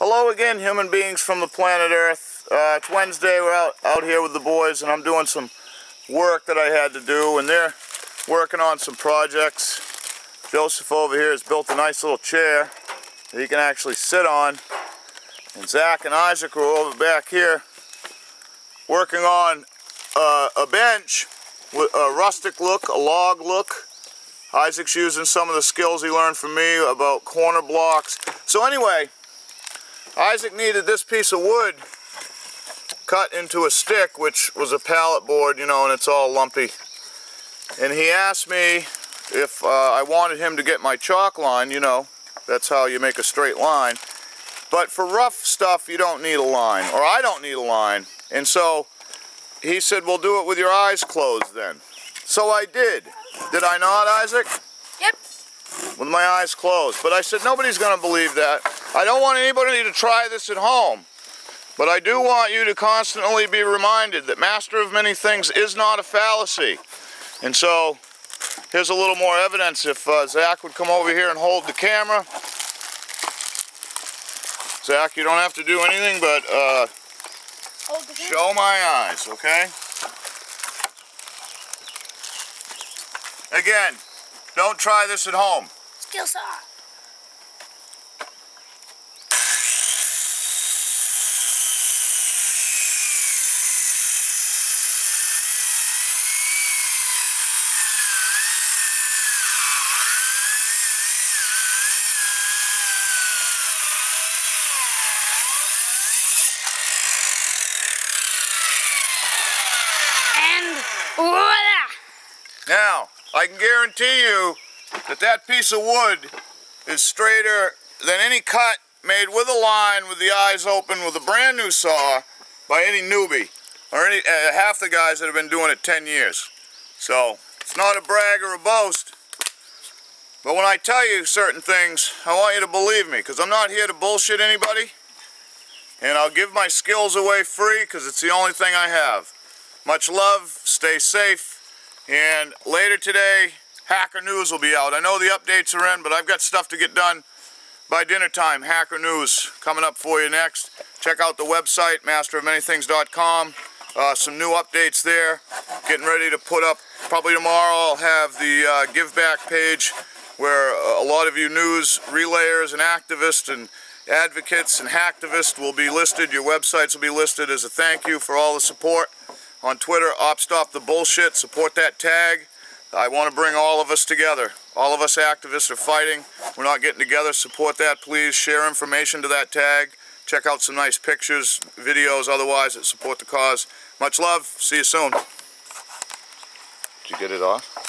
Hello again, human beings from the planet Earth. Uh, it's Wednesday, we're out, out here with the boys, and I'm doing some work that I had to do, and they're working on some projects. Joseph over here has built a nice little chair that he can actually sit on. And Zach and Isaac are over back here working on uh, a bench with a rustic look, a log look. Isaac's using some of the skills he learned from me about corner blocks. So anyway, Isaac needed this piece of wood cut into a stick, which was a pallet board, you know, and it's all lumpy. And he asked me if uh, I wanted him to get my chalk line, you know, that's how you make a straight line. But for rough stuff, you don't need a line, or I don't need a line. And so he said, we'll do it with your eyes closed then. So I did. Did I not, Isaac? Yep. With my eyes closed. But I said, nobody's going to believe that. I don't want anybody to try this at home. But I do want you to constantly be reminded that master of many things is not a fallacy. And so, here's a little more evidence. If uh, Zach would come over here and hold the camera. Zach, you don't have to do anything but uh, show my eyes, okay? Again, don't try this at home. Skill saw. And voila! Now, I can guarantee you that that piece of wood is straighter than any cut made with a line with the eyes open with a brand new saw by any newbie or any uh, half the guys that have been doing it 10 years. So, it's not a brag or a boast. But when I tell you certain things, I want you to believe me because I'm not here to bullshit anybody. And I'll give my skills away free because it's the only thing I have. Much love, stay safe, and later today, Hacker News will be out. I know the updates are in, but I've got stuff to get done by dinner time. Hacker News coming up for you next. Check out the website, masterofmanythings.com. Uh, some new updates there. Getting ready to put up, probably tomorrow, I'll have the uh, Give Back page where a lot of you news relayers and activists and advocates and hacktivists will be listed. Your websites will be listed as a thank you for all the support on Twitter, Op Stop the Bullshit. Support that tag. I want to bring all of us together. All of us activists are fighting. We're not getting together. Support that, please. Share information to that tag. Check out some nice pictures, videos, otherwise that support the cause. Much love. See you soon. Did you get it off?